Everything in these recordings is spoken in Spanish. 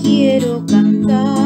quiero cantar,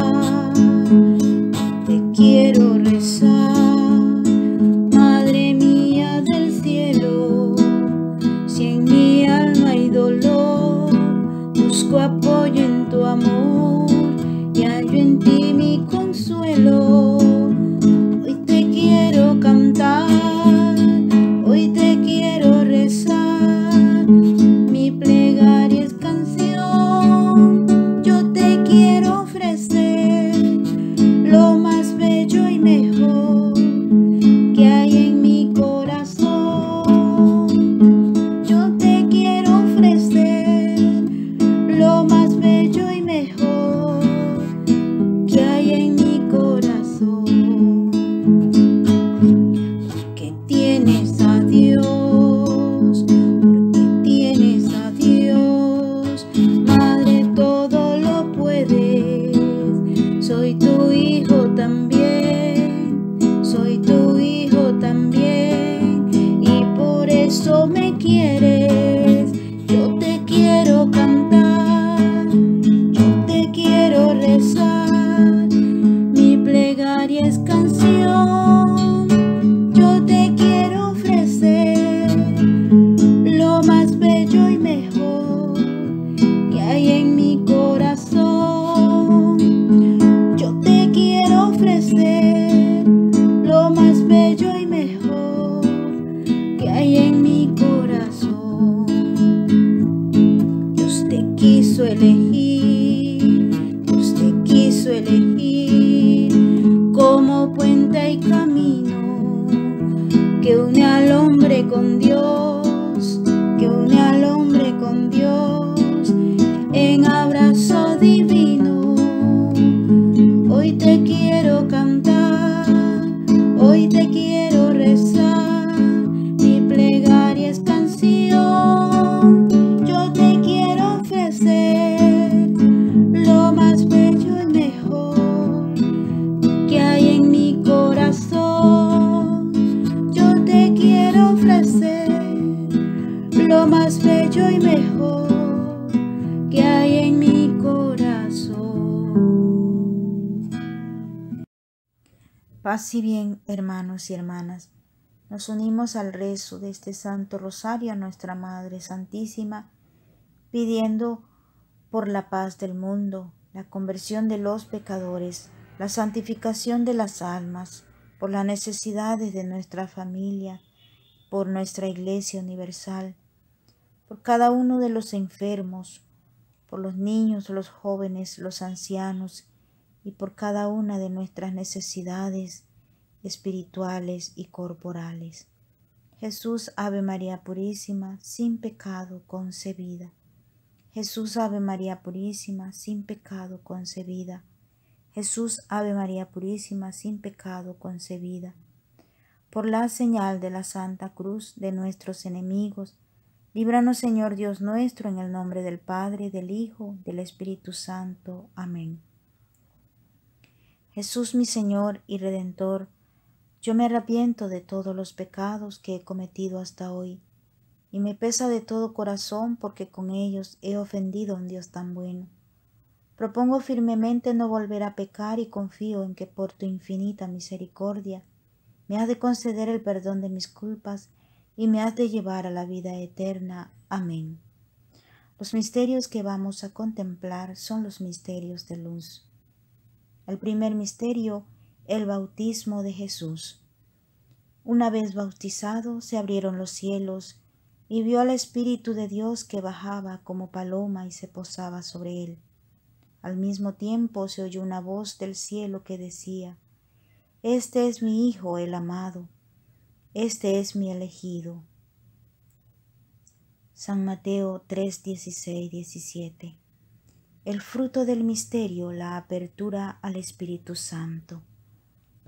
Y bien, hermanos y hermanas. Nos unimos al rezo de este Santo Rosario a nuestra Madre Santísima, pidiendo por la paz del mundo, la conversión de los pecadores, la santificación de las almas, por las necesidades de nuestra familia, por nuestra Iglesia Universal, por cada uno de los enfermos, por los niños, los jóvenes, los ancianos y por cada una de nuestras necesidades espirituales y corporales. Jesús, Ave María Purísima, sin pecado concebida. Jesús, Ave María Purísima, sin pecado concebida. Jesús, Ave María Purísima, sin pecado concebida. Por la señal de la Santa Cruz de nuestros enemigos, líbranos Señor Dios nuestro, en el nombre del Padre, del Hijo, del Espíritu Santo. Amén. Jesús mi Señor y Redentor, yo me arrepiento de todos los pecados que he cometido hasta hoy, y me pesa de todo corazón porque con ellos he ofendido a un Dios tan bueno. Propongo firmemente no volver a pecar y confío en que por tu infinita misericordia me has de conceder el perdón de mis culpas y me has de llevar a la vida eterna. Amén. Los misterios que vamos a contemplar son los misterios de luz. El primer misterio, el bautismo de Jesús. Una vez bautizado, se abrieron los cielos y vio al Espíritu de Dios que bajaba como paloma y se posaba sobre él. Al mismo tiempo se oyó una voz del cielo que decía, Este es mi Hijo el amado, este es mi elegido. San Mateo 3, 16, 17. El fruto del misterio, la apertura al Espíritu Santo.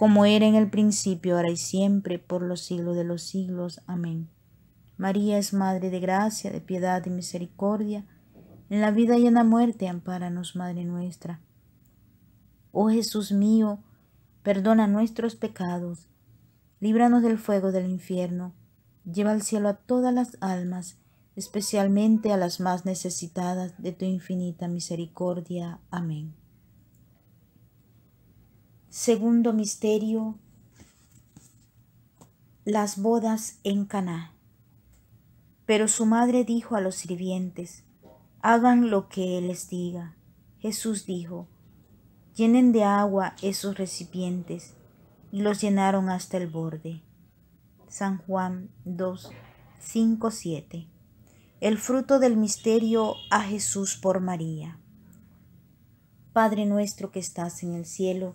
como era en el principio, ahora y siempre, por los siglos de los siglos. Amén. María es Madre de gracia, de piedad y misericordia. En la vida y en la muerte, ampáranos, Madre nuestra. Oh Jesús mío, perdona nuestros pecados, líbranos del fuego del infierno, lleva al cielo a todas las almas, especialmente a las más necesitadas de tu infinita misericordia. Amén. Segundo misterio, las bodas en Caná. Pero su madre dijo a los sirvientes, hagan lo que él les diga. Jesús dijo, llenen de agua esos recipientes, y los llenaron hasta el borde. San Juan 2, 5, 7 el fruto del misterio a Jesús por María. Padre nuestro que estás en el cielo,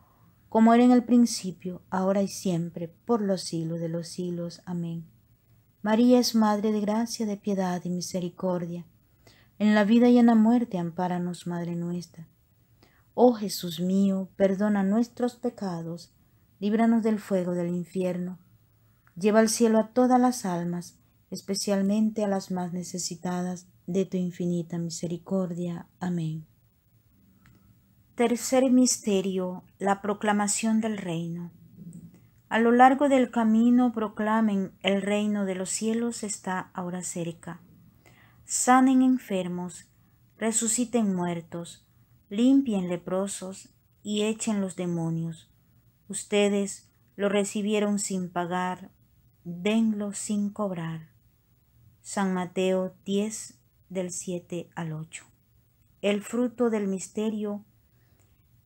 como era en el principio, ahora y siempre, por los siglos de los siglos. Amén. María es Madre de gracia, de piedad y misericordia. En la vida y en la muerte, ampáranos, Madre nuestra. Oh Jesús mío, perdona nuestros pecados, líbranos del fuego del infierno, lleva al cielo a todas las almas, especialmente a las más necesitadas de tu infinita misericordia. Amén. Tercer misterio, la proclamación del reino. A lo largo del camino proclamen el reino de los cielos está ahora cerca. Sanen enfermos, resuciten muertos, limpien leprosos y echen los demonios. Ustedes lo recibieron sin pagar, denlo sin cobrar. San Mateo 10 del 7 al 8. El fruto del misterio,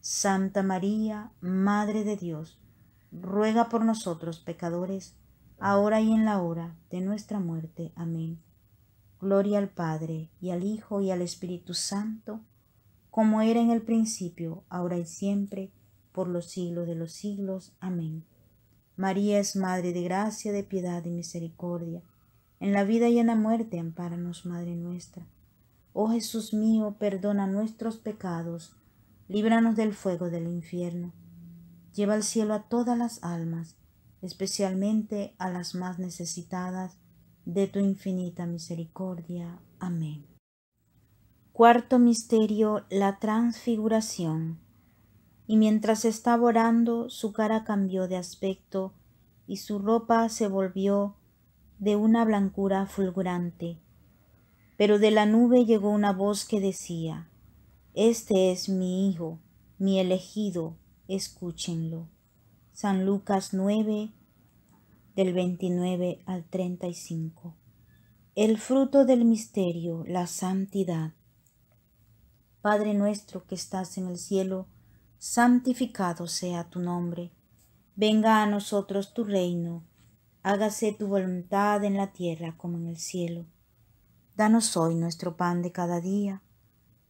Santa María, Madre de Dios, ruega por nosotros pecadores, ahora y en la hora de nuestra muerte. Amén. Gloria al Padre, y al Hijo, y al Espíritu Santo, como era en el principio, ahora y siempre, por los siglos de los siglos. Amén. María es Madre de gracia, de piedad y misericordia. En la vida y en la muerte, ampáranos, Madre nuestra. Oh Jesús mío, perdona nuestros pecados, líbranos del fuego del infierno. Lleva al cielo a todas las almas, especialmente a las más necesitadas de tu infinita misericordia. Amén. Cuarto misterio, la transfiguración. Y mientras estaba orando, su cara cambió de aspecto y su ropa se volvió de una blancura fulgurante. Pero de la nube llegó una voz que decía, este es mi Hijo, mi elegido, escúchenlo. San Lucas 9, del 29 al 35. El fruto del misterio, la santidad. Padre nuestro que estás en el cielo, santificado sea tu nombre. Venga a nosotros tu reino. Hágase tu voluntad en la tierra como en el cielo. Danos hoy nuestro pan de cada día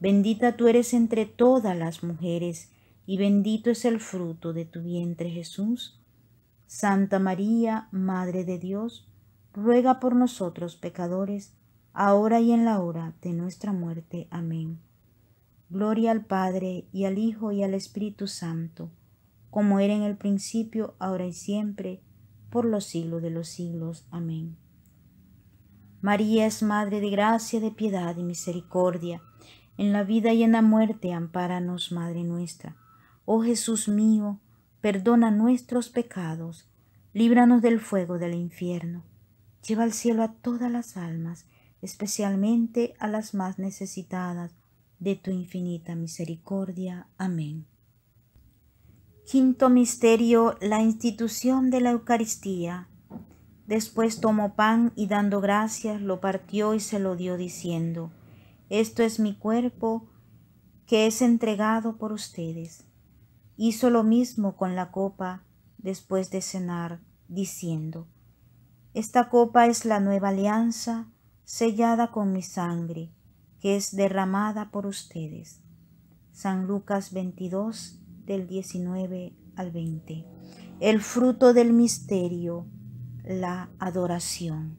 bendita tú eres entre todas las mujeres, y bendito es el fruto de tu vientre Jesús. Santa María, Madre de Dios, ruega por nosotros pecadores, ahora y en la hora de nuestra muerte. Amén. Gloria al Padre, y al Hijo, y al Espíritu Santo, como era en el principio, ahora y siempre, por los siglos de los siglos. Amén. María es Madre de gracia, de piedad y misericordia. En la vida y en la muerte, ampáranos, Madre nuestra. Oh Jesús mío, perdona nuestros pecados, líbranos del fuego del infierno. Lleva al cielo a todas las almas, especialmente a las más necesitadas de tu infinita misericordia. Amén. Quinto misterio, la institución de la Eucaristía. Después tomó pan y dando gracias lo partió y se lo dio diciendo, Esto es mi cuerpo que es entregado por ustedes. Hizo lo mismo con la copa después de cenar, diciendo, Esta copa es la nueva alianza sellada con mi sangre, que es derramada por ustedes. San Lucas 22 del 19 al 20. El fruto del misterio, la adoración.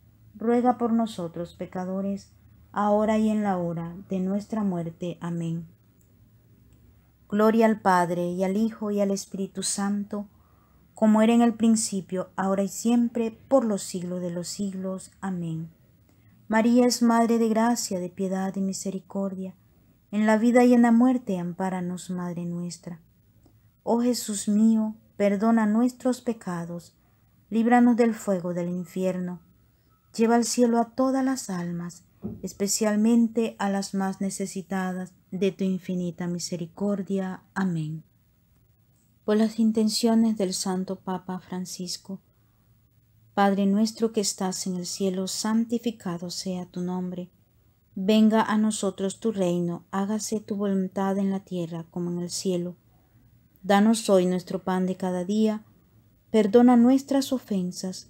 ruega por nosotros pecadores, ahora y en la hora de nuestra muerte. Amén. Gloria al Padre, y al Hijo, y al Espíritu Santo, como era en el principio, ahora y siempre, por los siglos de los siglos. Amén. María es Madre de gracia, de piedad y misericordia. En la vida y en la muerte, ampáranos, Madre nuestra. Oh Jesús mío, perdona nuestros pecados, líbranos del fuego del infierno. Lleva al cielo a todas las almas, especialmente a las más necesitadas de tu infinita misericordia. Amén por las intenciones del Santo Papa Francisco. Padre nuestro que estás en el cielo, santificado sea tu nombre. Venga a nosotros tu reino, hágase tu voluntad en la tierra como en el cielo. Danos hoy nuestro pan de cada día, perdona nuestras ofensas,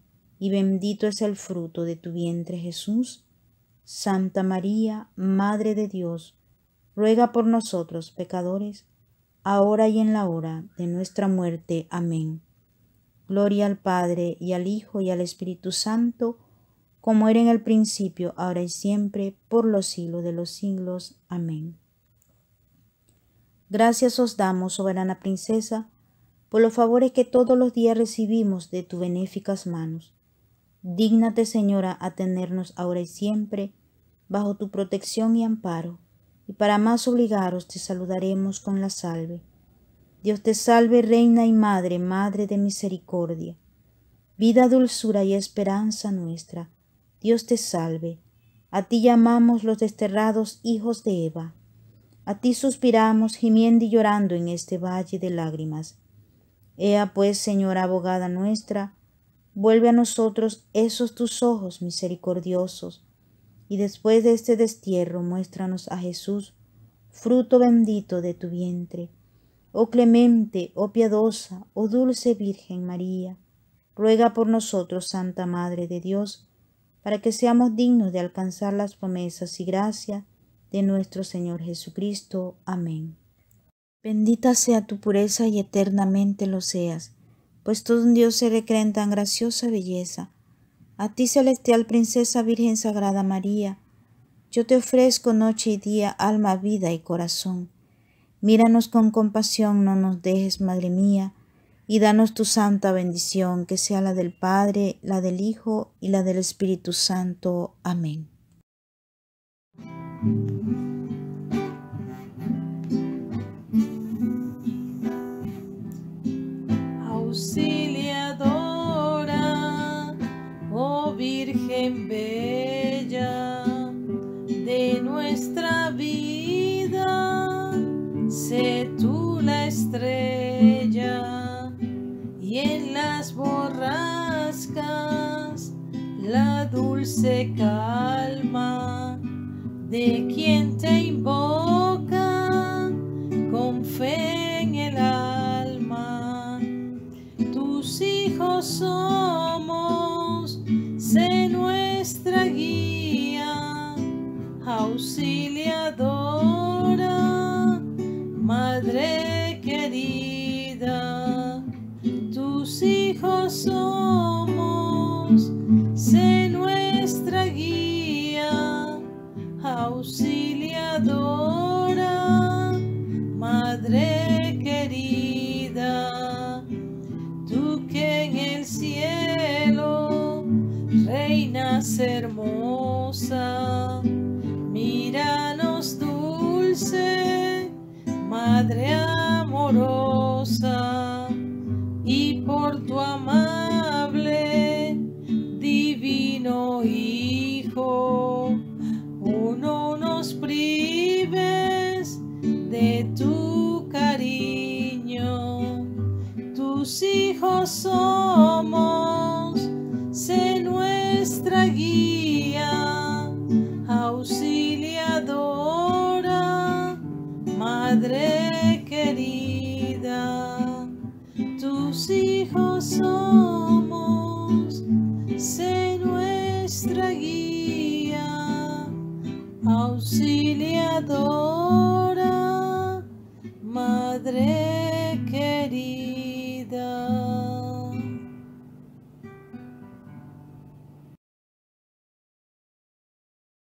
y bendito es el fruto de tu vientre Jesús. Santa María, Madre de Dios, ruega por nosotros pecadores, ahora y en la hora de nuestra muerte. Amén. Gloria al Padre, y al Hijo, y al Espíritu Santo, como era en el principio, ahora y siempre, por los siglos de los siglos. Amén. Gracias os damos, soberana princesa, por los favores que todos los días recibimos de tus benéficas manos. Dígnate, Señora, a tenernos ahora y siempre bajo tu protección y amparo, y para más obligaros te saludaremos con la salve. Dios te salve, Reina y Madre, Madre de misericordia, vida, dulzura y esperanza nuestra. Dios te salve. A ti llamamos los desterrados hijos de Eva. A ti suspiramos, gimiendo y llorando en este valle de lágrimas. Ea pues, Señora abogada nuestra, vuelve a nosotros esos tus ojos misericordiosos, y después de este destierro muéstranos a Jesús, fruto bendito de tu vientre. Oh clemente, oh piadosa, oh dulce Virgen María, ruega por nosotros, Santa Madre de Dios, para que seamos dignos de alcanzar las promesas y gracia de nuestro Señor Jesucristo. Amén. Bendita sea tu pureza y eternamente lo seas, pues todo un Dios se recrea en tan graciosa belleza. A ti, celestial Princesa Virgen Sagrada María, yo te ofrezco noche y día, alma, vida y corazón. Míranos con compasión, no nos dejes, Madre mía, y danos tu santa bendición, que sea la del Padre, la del Hijo y la del Espíritu Santo. Amén. Bella de nuestra vida, sé tú la estrella y en las borrascas la dulce calma de quien te hermosa, míranos dulce, Madre amorosa, y por tu amable divino Hijo, uno nos prives de tu cariño. Tus hijos somos, somos, sé nuestra guía, auxiliadora, Madre